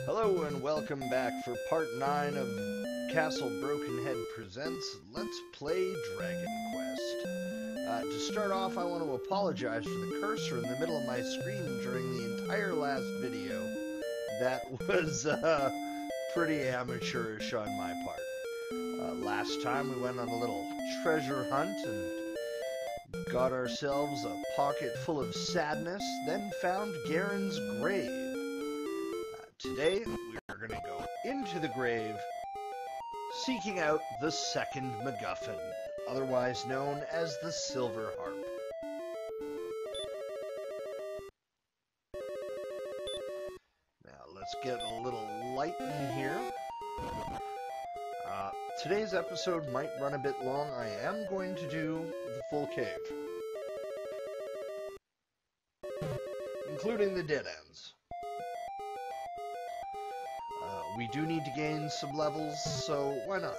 Hello and welcome back for part 9 of Castle Brokenhead Presents Let's Play Dragon Quest. Uh, to start off, I want to apologize for the cursor in the middle of my screen during the entire last video. That was uh, pretty amateurish on my part. Uh, last time we went on a little treasure hunt and got ourselves a pocket full of sadness, then found Garin's grave. Today, we are going to go into the grave, seeking out the second MacGuffin, otherwise known as the Silver Harp. Now, let's get a little light in here. Uh, today's episode might run a bit long. I am going to do the full cave, including the dead ends. We do need to gain some levels, so why not?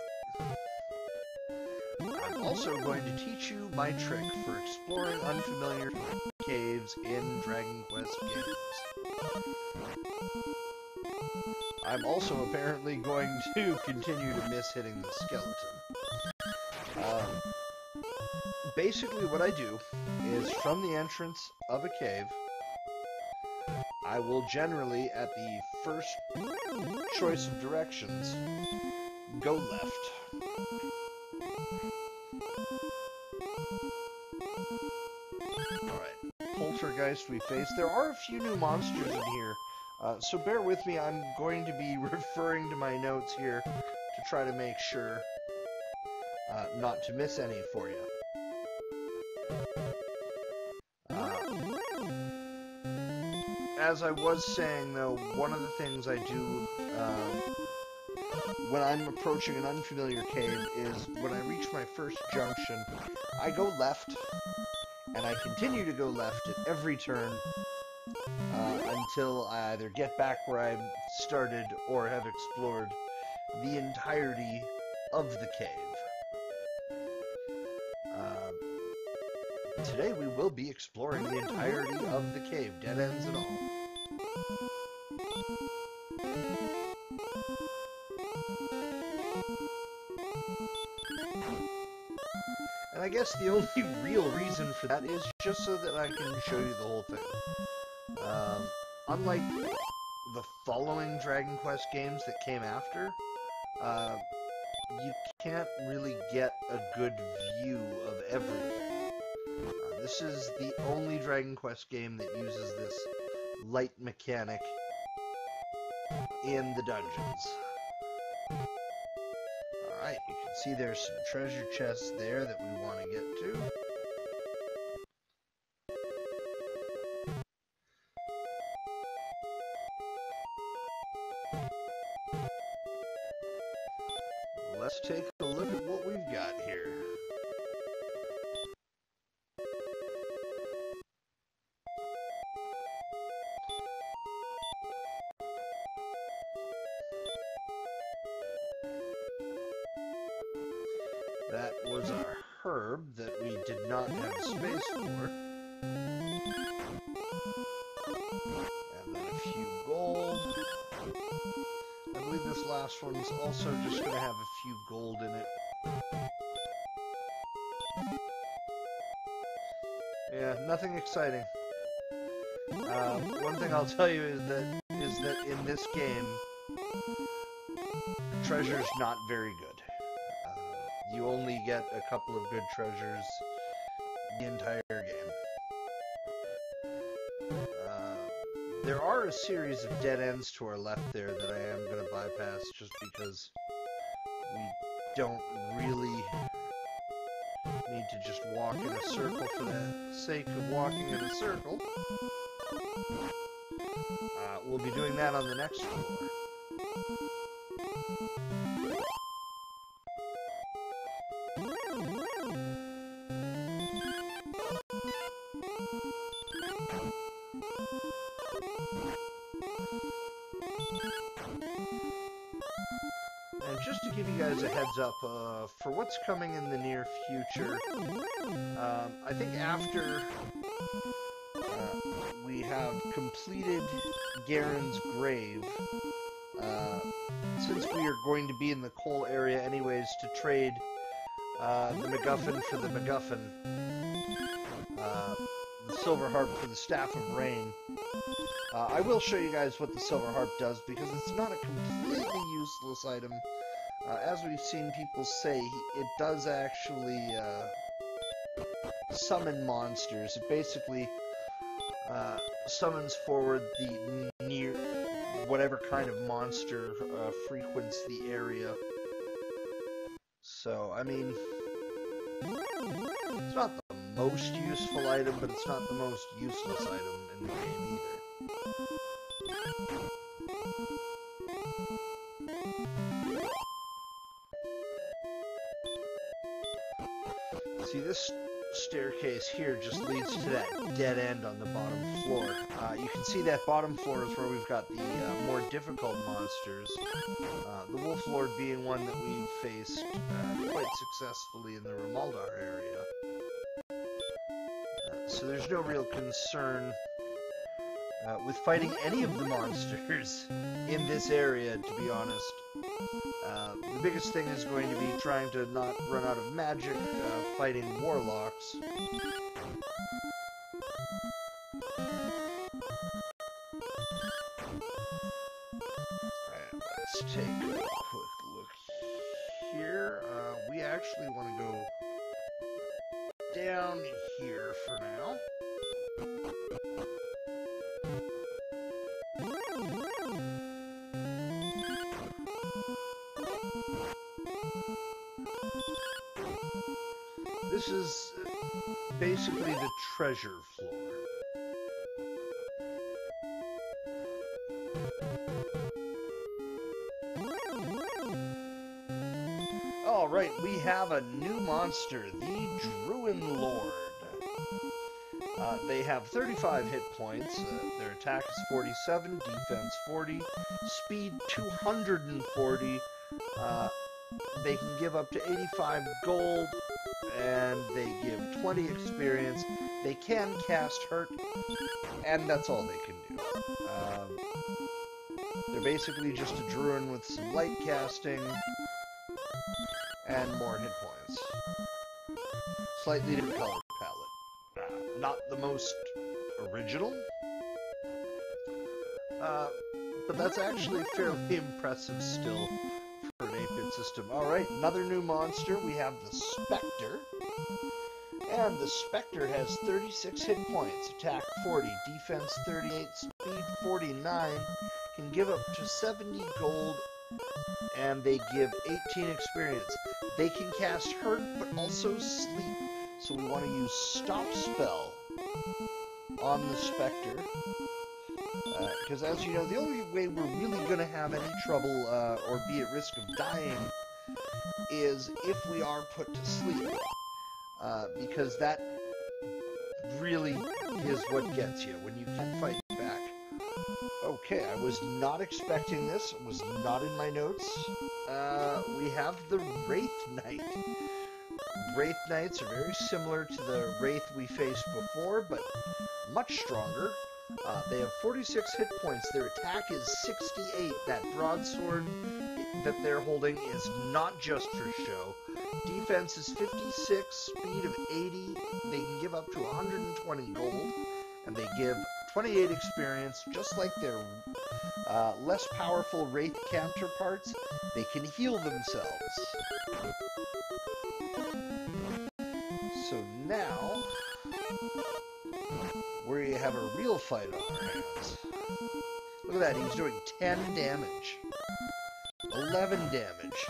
I'm also going to teach you my trick for exploring unfamiliar caves in Dragon Quest games. I'm also apparently going to continue to miss hitting the skeleton. Um, basically what I do is from the entrance of a cave, I will generally, at the first choice of directions, go left. Alright, Poltergeist we face. There are a few new monsters in here, uh, so bear with me. I'm going to be referring to my notes here to try to make sure uh, not to miss any for you. As I was saying, though, one of the things I do uh, when I'm approaching an unfamiliar cave is when I reach my first junction, I go left, and I continue to go left at every turn uh, until I either get back where I started or have explored the entirety of the cave. Uh, today we will be exploring the entirety of the cave, dead ends and all. And I guess the only real reason for that is just so that I can show you the whole thing. Um, unlike the following Dragon Quest games that came after, uh, you can't really get a good view of everything. Uh, this is the only Dragon Quest game that uses this light mechanic in the dungeons. Alright, you can see there's some treasure chests there that we want to get to. That was our herb that we did not have space for. And then a few gold. I believe this last one's also just going to have a few gold in it. Yeah, nothing exciting. Uh, one thing I'll tell you is that is that in this game, treasure's not very good. You only get a couple of good treasures the entire game. Uh, there are a series of dead ends to our left there that I am going to bypass just because we don't really need to just walk in a circle for the sake of walking in a circle. Uh, we'll be doing that on the next floor. Give you guys a heads up uh, for what's coming in the near future, um, I think after uh, we have completed Garin's grave, uh, since we are going to be in the Kol area anyways to trade uh, the MacGuffin for the MacGuffin, uh, the Silver Harp for the Staff of Rain, uh, I will show you guys what the Silver Harp does because it's not a completely useless item. Uh, as we've seen people say, it does actually uh, summon monsters. It basically uh, summons forward the near whatever kind of monster uh, frequents the area. So, I mean, it's not the most useful item, but it's not the most useless item in the game either. See, this staircase here just leads to that dead end on the bottom floor. Uh, you can see that bottom floor is where we've got the uh, more difficult monsters. Uh, the Wolf Lord being one that we've faced uh, quite successfully in the Rimuldar area. Uh, so there's no real concern uh, with fighting any of the monsters in this area, to be honest. Uh, the biggest thing is going to be trying to not run out of magic uh, fighting warlocks. let's take a quick look here. Uh, we actually want to go down here for now. This is basically the treasure floor. Alright, we have a new monster, the Druin Lord. Uh, they have 35 hit points, uh, their attack is 47, defense 40, speed 240, uh, they can give up to 85 gold, and they give 20 experience. They can cast Hurt, and that's all they can do. Um, they're basically just a druid with some light casting and more hit points. Slightly different color palette. Not the most original, uh, but that's actually fairly impressive still for an 8-bit system. Alright, another new monster. We have the Spectre. And the Spectre has 36 hit points, attack 40, defense 38, speed 49, can give up to 70 gold, and they give 18 experience. They can cast Hurt, but also Sleep, so we want to use Stop Spell on the Spectre. Because uh, as you know, the only way we're really going to have any trouble uh, or be at risk of dying is if we are put to sleep. Uh, because that really is what gets you when you can't fight back. Okay, I was not expecting this. It was not in my notes. Uh, we have the Wraith Knight. Wraith Knights are very similar to the Wraith we faced before, but much stronger. Uh, they have 46 hit points. Their attack is 68. That broadsword that they're holding is not just for show. Defense is 56, speed of 80. They can give up to 120 gold, and they give 28 experience, just like their uh, less powerful Wraith counterparts. They can heal themselves. So now, we have a real fight on our hands. Look at that, he's doing 10 damage. 11 damage.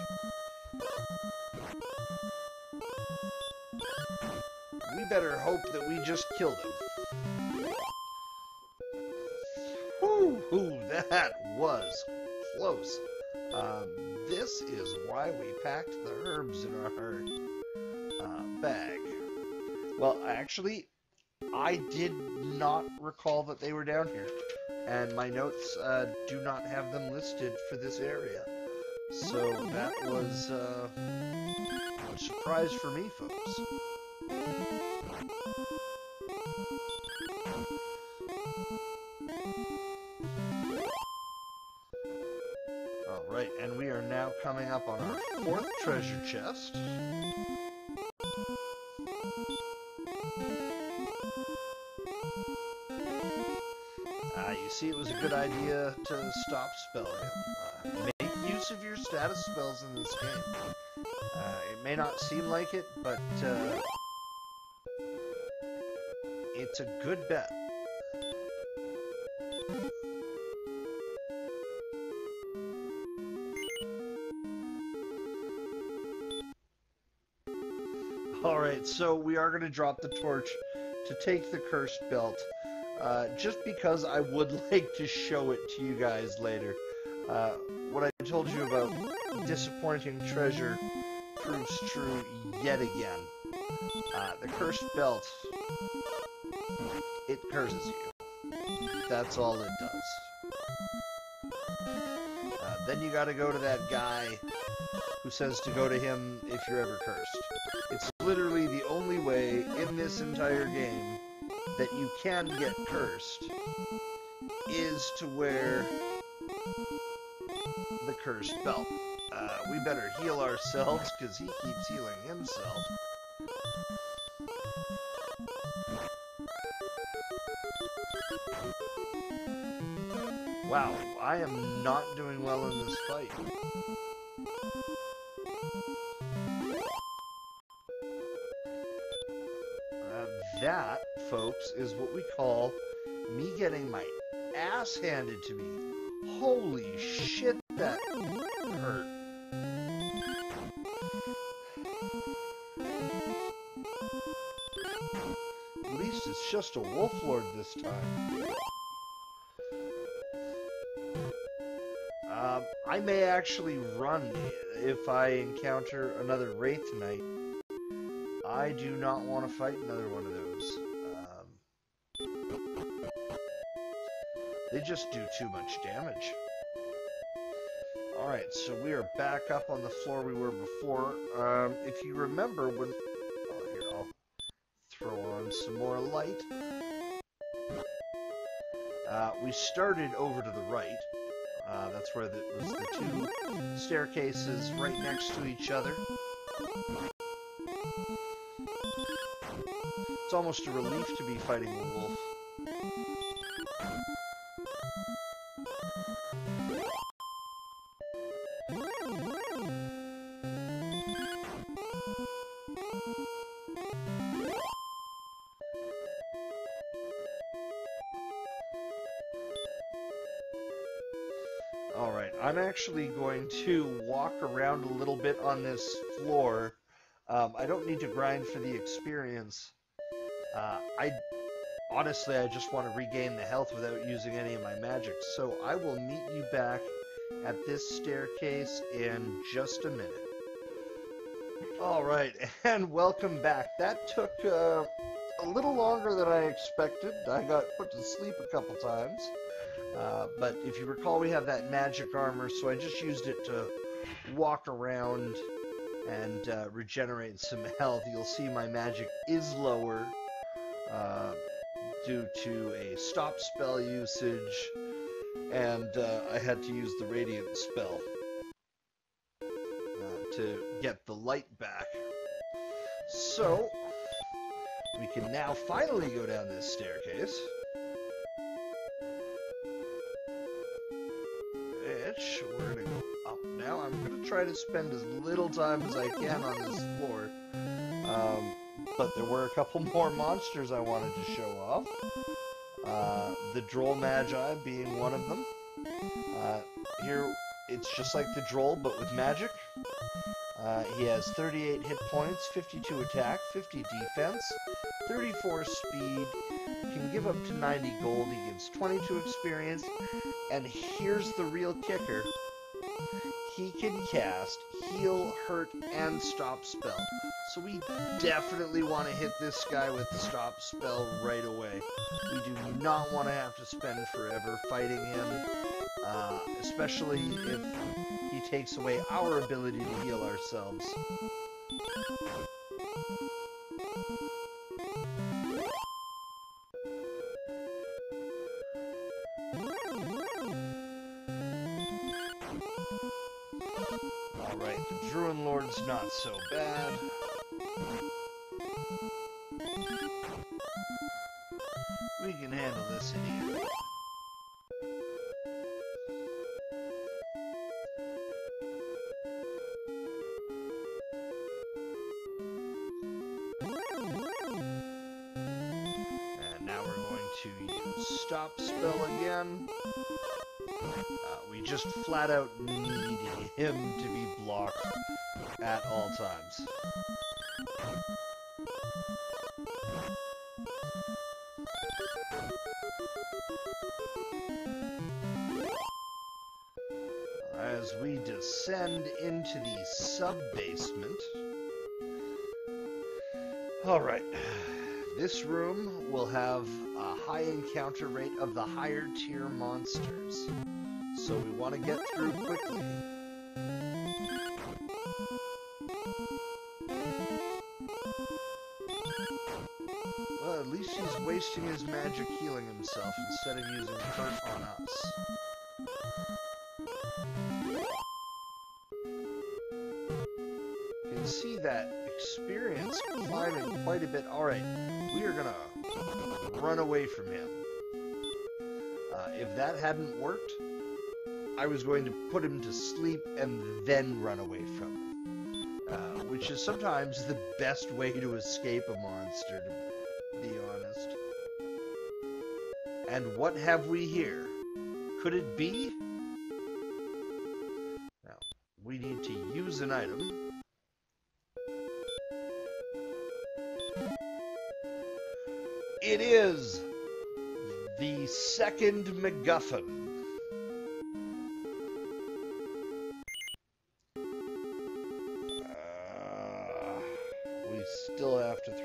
We better hope that we just killed him. Whew, that was close. Um, this is why we packed the herbs in our uh, bag. Well, actually, I did not recall that they were down here, and my notes uh, do not have them listed for this area. So that was uh, a surprise for me, folks. Alright, and we are now coming up on our fourth treasure chest. See, it was a good idea to stop spell. Uh, make use of your status spells in this game. Uh, it may not seem like it, but uh, it's a good bet. Alright, so we are going to drop the torch to take the cursed belt. Uh, just because I would like to show it to you guys later. Uh, what I told you about disappointing treasure proves true yet again. Uh, the cursed belt, it curses you. That's all it does. Uh, then you gotta go to that guy who says to go to him if you're ever cursed. It's literally the only way in this entire game that you can get cursed is to wear the cursed belt. Uh, we better heal ourselves because he keeps healing himself. Wow, I am not doing well in this fight. Folks, is what we call me getting my ass handed to me. Holy shit, that hurt. At least it's just a wolf lord this time. Um, I may actually run if I encounter another Wraith Knight. I do not want to fight another one of those. They just do too much damage. Alright, so we are back up on the floor we were before. Um, if you remember when... Oh, here, I'll throw on some more light. Uh, we started over to the right. Uh, that's where the, was the two staircases right next to each other. It's almost a relief to be fighting a wolf. Actually going to walk around a little bit on this floor. Um, I don't need to grind for the experience. Uh, I honestly, I just want to regain the health without using any of my magic. So I will meet you back at this staircase in just a minute. Alright, and welcome back. That took uh, a little longer than I expected. I got put to sleep a couple times. Uh, but if you recall, we have that magic armor, so I just used it to walk around and uh, regenerate some health. You'll see my magic is lower uh, due to a stop spell usage, and uh, I had to use the radiant spell uh, to get the light back. So, we can now finally go down this staircase. Try to spend as little time as I can on this floor. Um, but there were a couple more monsters I wanted to show off. Uh, the Droll Magi being one of them. Uh, here, it's just like the Droll, but with magic. Uh, he has 38 hit points, 52 attack, 50 defense, 34 speed, can give up to 90 gold, he gives 22 experience, and here's the real kicker. He can cast heal, hurt, and stop spell. So we definitely want to hit this guy with the stop spell right away. We do not want to have to spend forever fighting him, uh, especially if he takes away our ability to heal ourselves. Druin Lord's not so bad. We can handle this in here. And now we're going to Stop Spell again. We just flat out need him to be blocked at all times. As we descend into the sub-basement. Alright. This room will have a high encounter rate of the higher tier monsters. So we want to get through quickly. Well, at least he's wasting his magic healing himself instead of using hurt on us. You can see that experience climbing quite a bit. Alright, we are gonna run away from him. Uh, if that hadn't worked, I was going to put him to sleep and then run away from him. Uh, which is sometimes the best way to escape a monster, to be honest. And what have we here? Could it be? Now, we need to use an item. It is the second MacGuffin.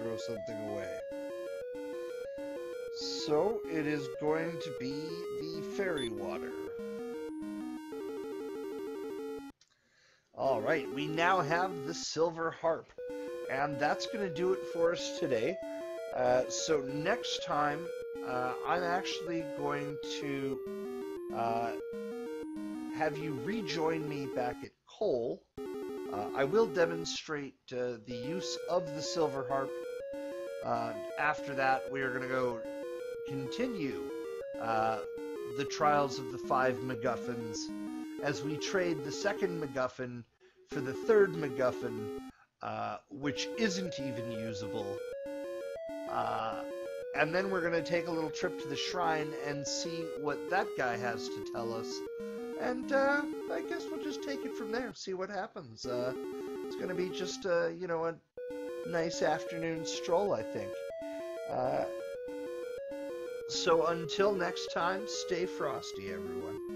Throw something away. So it is going to be the fairy water. All right, we now have the silver harp, and that's going to do it for us today. Uh, so next time, uh, I'm actually going to uh, have you rejoin me back at Kol. Uh, I will demonstrate uh, the use of the silver harp. Uh, after that, we are going to go continue the trials of the five MacGuffins as we trade the second MacGuffin for the third MacGuffin, which isn't even usable. Uh, and then we're going to take a little trip to the shrine and see what that guy has to tell us. And uh, I guess we'll just take it from there, see what happens. Uh, it's going to be just, uh, you know, a nice afternoon stroll, I think. Uh, so until next time, stay frosty, everyone.